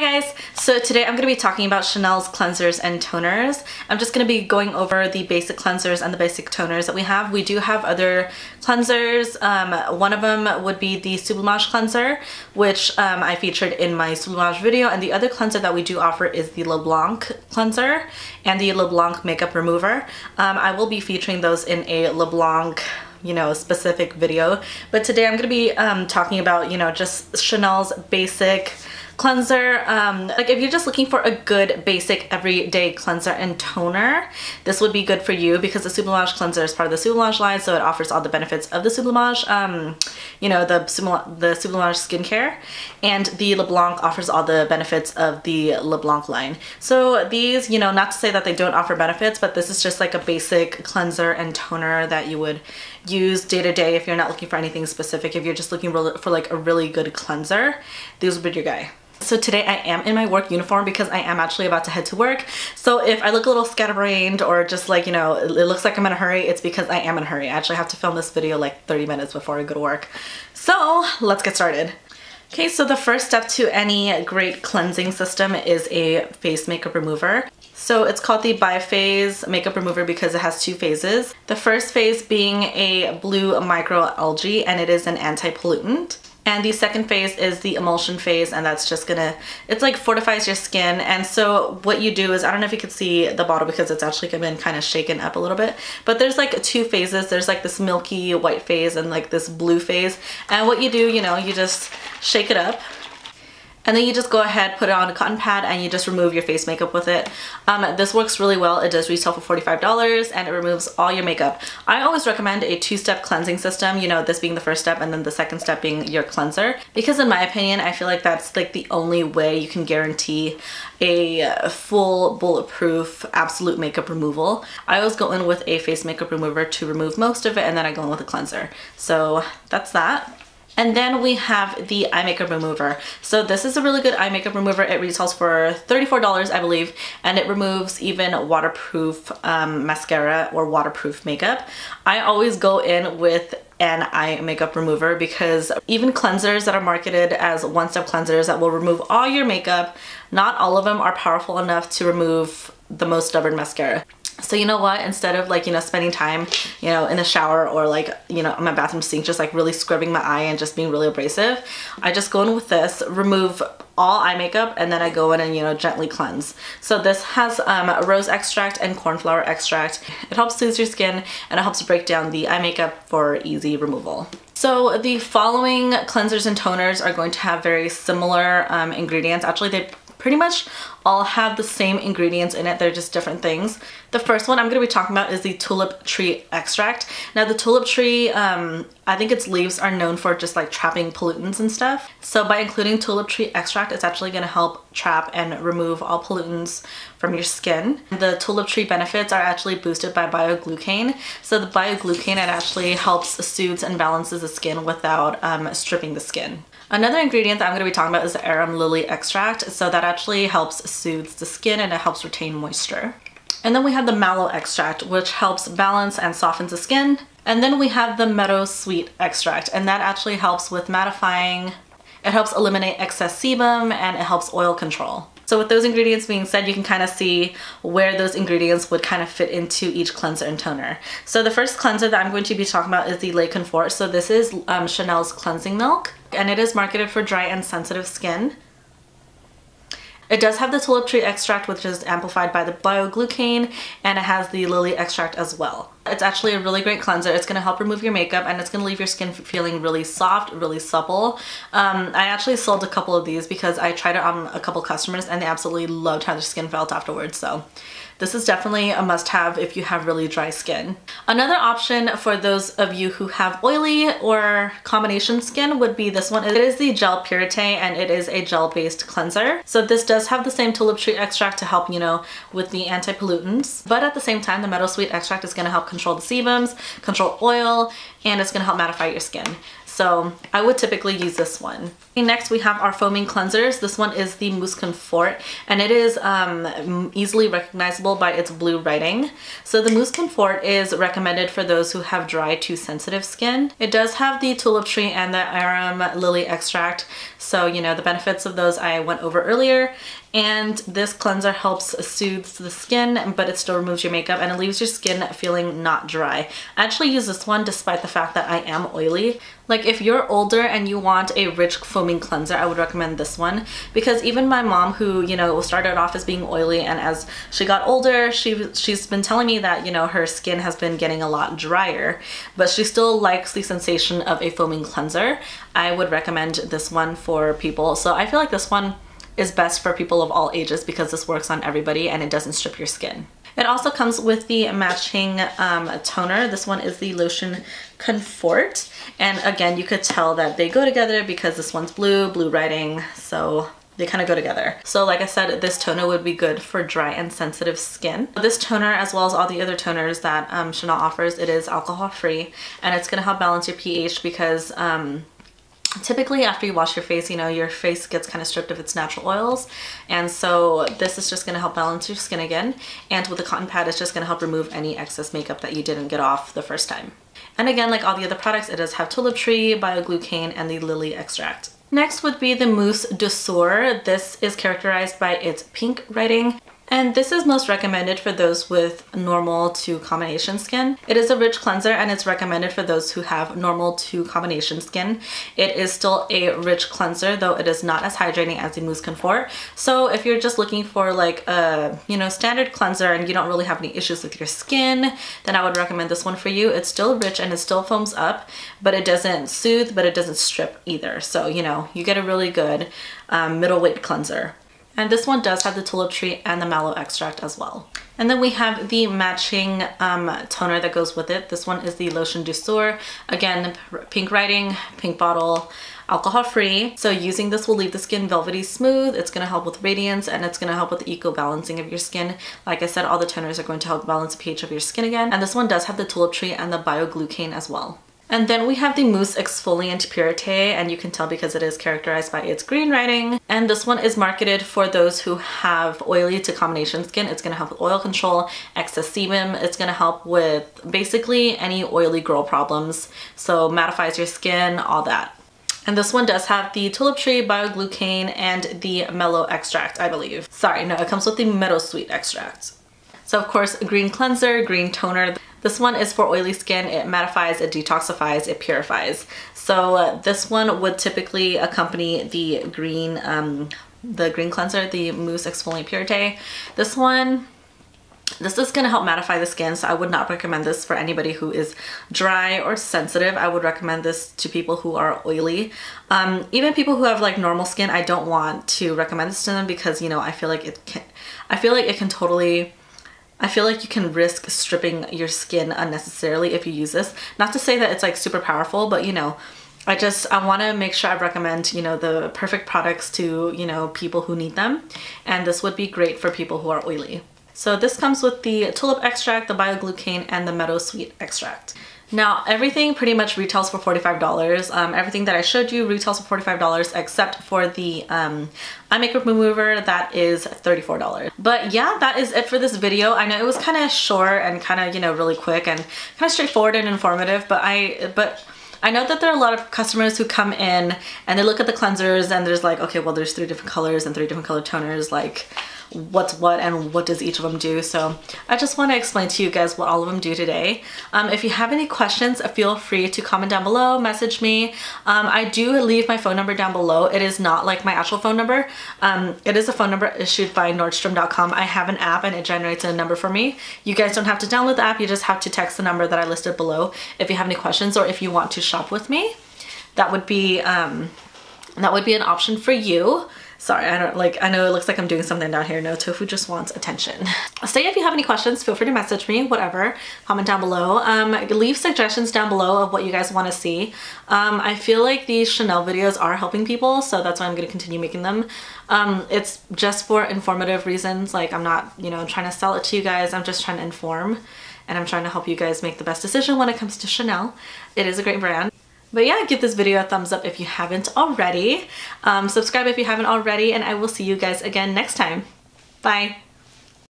Hi guys! So today I'm going to be talking about Chanel's cleansers and toners. I'm just going to be going over the basic cleansers and the basic toners that we have. We do have other cleansers. Um, one of them would be the Sublimage cleanser, which um, I featured in my Sublimage video. And the other cleanser that we do offer is the LeBlanc cleanser and the LeBlanc makeup remover. Um, I will be featuring those in a LeBlanc you know, specific video. But today I'm going to be um, talking about, you know, just Chanel's basic cleanser. Um, like if you're just looking for a good basic everyday cleanser and toner, this would be good for you because the Sublimage cleanser is part of the Sublimage line, so it offers all the benefits of the Sublimage, um, you know, the, the Sublimage skincare, and the LeBlanc offers all the benefits of the LeBlanc line. So these, you know, not to say that they don't offer benefits, but this is just like a basic cleanser and toner that you would use day to day if you're not looking for anything specific. If you're just looking for like a really good cleanser, these would be your guy. So today I am in my work uniform because I am actually about to head to work. So if I look a little scatterbrained or just like, you know, it looks like I'm in a hurry, it's because I am in a hurry. I actually have to film this video like 30 minutes before I go to work. So let's get started. Okay, so the first step to any great cleansing system is a face makeup remover. So it's called the Biphase Makeup Remover because it has two phases. The first phase being a blue microalgae and it is an anti-pollutant. And the second phase is the emulsion phase and that's just gonna, it's like fortifies your skin. And so what you do is, I don't know if you can see the bottle because it's actually been kind of shaken up a little bit, but there's like two phases. There's like this milky white phase and like this blue phase. And what you do, you know, you just shake it up and then you just go ahead, put it on a cotton pad, and you just remove your face makeup with it. Um, this works really well. It does retail for $45 and it removes all your makeup. I always recommend a two-step cleansing system, you know, this being the first step and then the second step being your cleanser. Because in my opinion, I feel like that's like the only way you can guarantee a full bulletproof absolute makeup removal. I always go in with a face makeup remover to remove most of it and then I go in with a cleanser. So that's that. And then we have the eye makeup remover. So this is a really good eye makeup remover. It retails for $34, I believe, and it removes even waterproof um, mascara or waterproof makeup. I always go in with an eye makeup remover because even cleansers that are marketed as one-step cleansers that will remove all your makeup, not all of them are powerful enough to remove the most stubborn mascara. So you know what, instead of like, you know, spending time, you know, in the shower or like, you know, on my bathroom sink, just like really scrubbing my eye and just being really abrasive, I just go in with this, remove all eye makeup, and then I go in and, you know, gently cleanse. So this has um, rose extract and cornflower extract. It helps soothe your skin and it helps break down the eye makeup for easy removal. So the following cleansers and toners are going to have very similar um, ingredients. Actually, they pretty much all have the same ingredients in it. They're just different things. The first one I'm going to be talking about is the tulip tree extract. Now the tulip tree, um, I think its leaves are known for just like trapping pollutants and stuff. So by including tulip tree extract, it's actually going to help trap and remove all pollutants from your skin. The tulip tree benefits are actually boosted by bioglucane. So the bioglucane, it actually helps soothes and balances the skin without um, stripping the skin. Another ingredient that I'm going to be talking about is the arum lily extract. So that actually helps soothe the skin and it helps retain moisture. And then we have the mallow extract, which helps balance and softens the skin. And then we have the meadow sweet extract, and that actually helps with mattifying. It helps eliminate excess sebum and it helps oil control. So with those ingredients being said, you can kind of see where those ingredients would kind of fit into each cleanser and toner. So the first cleanser that I'm going to be talking about is the Lait Confort. So this is um, Chanel's cleansing milk and it is marketed for dry and sensitive skin. It does have the tulip tree extract which is amplified by the bioglucane and it has the lily extract as well. It's actually a really great cleanser. It's going to help remove your makeup and it's to leave your skin feeling really soft, really supple. Um, I actually sold a couple of these because I tried it on a couple customers and they absolutely loved how their skin felt afterwards. So this is definitely a must-have if you have really dry skin. Another option for those of you who have oily or combination skin would be this one. It is the Gel Pureté and it is a gel-based cleanser. So this does have the same tulip tree extract to help, you know, with the anti-pollutants. But at the same time, the meadow sweet extract is going to help control the sebums, control oil, and it's to help mattify your skin. So I would typically use this one. Next we have our foaming cleansers. This one is the Mousse Confort and it is um, easily recognizable by its blue writing. So the Mousse Confort is recommended for those who have dry to sensitive skin. It does have the tulip tree and the arum lily extract. So, you know, the benefits of those I went over earlier and this cleanser helps soothe the skin but it still removes your makeup and it leaves your skin feeling not dry. I actually use this one despite the fact that I am oily. Like if you're older and you want a rich foaming cleanser, I would recommend this one because even my mom who, you know, started off as being oily and as she got older, she she's been telling me that, you know, her skin has been getting a lot drier, but she still likes the sensation of a foaming cleanser. I would recommend this one for people. So I feel like this one is best for people of all ages because this works on everybody and it doesn't strip your skin. It also comes with the matching um, toner. This one is the Lotion Confort. And again, you could tell that they go together because this one's blue, blue writing. So they kind of go together. So like I said, this toner would be good for dry and sensitive skin. This toner, as well as all the other toners that um, Chanel offers, it is alcohol free and it's gonna help balance your pH because um, typically after you wash your face you know your face gets kind of stripped of its natural oils. And so this is just going to help balance your skin again. And with the cotton pad it's just going to help remove any excess makeup that you didn't get off the first time. And again like all the other products it does have tulip tree bioglucane and the lily extract. Next would be the Mousse Douceur. This is characterized by its pink writing and this is most recommended for those with normal to combination skin. It is a rich cleanser and it's recommended for those who have normal to combination skin. It is still a rich cleanser, though it is not as hydrating as the Mousse Confort. So if you're just looking for like a, you know, standard cleanser and you don't really have any issues with your skin, then I would recommend this one for you. It's still rich and it still foams up, but it doesn't soothe, but it doesn't strip either. So, you know, you get a really good um, middleweight cleanser. And this one does have the tulip tree and the mallow extract as well. And then we have the matching um, toner that goes with it. This one is the Lotion Douceur. Again, pink writing, pink bottle, alcohol free. So using this will leave the skin velvety smooth. It's gonna help with radiance and it's gonna help with the eco balancing of your skin. Like I said, all the toners are going to help balance the pH of your skin again. And this one does have the tulip tree and the bioglucane as well. And then we have the Mousse Exfoliante Pureté, and you can tell because it is characterized by its green writing. And this one is marketed for those who have oily to combination skin. It's gonna help with oil control, excess sebum. It's gonna help with basically any oily girl problems. So mattifies your skin, all that. And this one does have the Tulip Tree Bioglucane and the Mellow Extract, I believe. Sorry, no, it comes with the Meadowsweet Extract. So of course, green cleanser, green toner. This one is for oily skin. It mattifies, it detoxifies, it purifies. So uh, this one would typically accompany the green, um, the green cleanser, the Mousse Exfoliante Pureté. This one, this is going to help mattify the skin, so I would not recommend this for anybody who is dry or sensitive. I would recommend this to people who are oily. Um, even people who have like normal skin, I don't want to recommend this to them because, you know, I feel like it can, I feel like it can totally I feel like you can risk stripping your skin unnecessarily if you use this. Not to say that it's like super powerful, but you know, I just, I want to make sure I recommend, you know, the perfect products to, you know, people who need them. And this would be great for people who are oily. So this comes with the tulip extract, the bioglucane, and the meadowsweet extract. Now, everything pretty much retails for $45. Um, everything that I showed you retails for $45 except for the um, eye makeup remover that is $34. But yeah, that is it for this video. I know it was kind of short and kind of, you know, really quick and kind of straightforward and informative, but I, but I know that there are a lot of customers who come in and they look at the cleansers and there's like, okay, well, there's three different colors and three different color toners. Like, what's what and what does each of them do. So I just want to explain to you guys what all of them do today. Um, if you have any questions, feel free to comment down below, message me. Um, I do leave my phone number down below. It is not like my actual phone number. Um, it is a phone number issued by Nordstrom.com. I have an app and it generates a number for me. You guys don't have to download the app. You just have to text the number that I listed below if you have any questions or if you want to shop with me. That would be um, that would be an option for you. Sorry, I don't like, I know it looks like I'm doing something down here. No, Tofu just wants attention. Say if you have any questions, feel free to message me, whatever, comment down below. Um, leave suggestions down below of what you guys want to see. Um, I feel like these Chanel videos are helping people, so that's why I'm going to continue making them. Um, it's just for informative reasons. Like I'm not, you know, trying to sell it to you guys. I'm just trying to inform and I'm trying to help you guys make the best decision when it comes to Chanel. It is a great brand. But yeah, give this video a thumbs up if you haven't already. Um, subscribe if you haven't already, and I will see you guys again next time. Bye.